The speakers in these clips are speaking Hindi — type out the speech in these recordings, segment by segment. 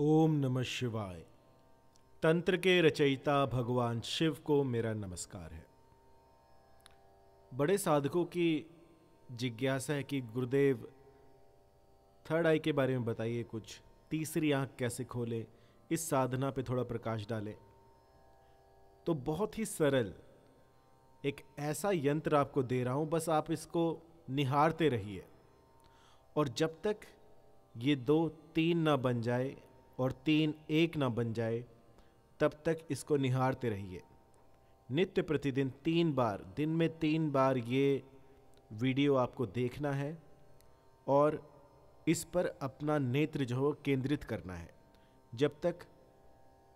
ओम नमः शिवाय। तंत्र के रचयिता भगवान शिव को मेरा नमस्कार है। बड़े साधकों की जिज्ञासा है कि गुरुदेव, थर्ड आई के बारे में बताइए कुछ। तीसरी आँख कैसे खोले? इस साधना पे थोड़ा प्रकाश डालें। तो बहुत ही सरल एक ऐसा यंत्र आपको दे रहा हूँ, बस आप इसको निहारते रहिए। और जब तक ये दो, तीन ना बन जाए और तीन एक ना बन जाए, तब तक इसको निहारते रहिए। नित्य प्रतिदिन तीन बार, दिन में तीन बार ये वीडियो आपको देखना है और इस पर अपना नेत्र जो हो केंद्रित करना है। जब तक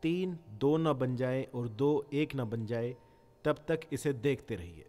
तीन दो ना बन जाए और दो एक ना बन जाए, तब तक इसे देखते रहिए।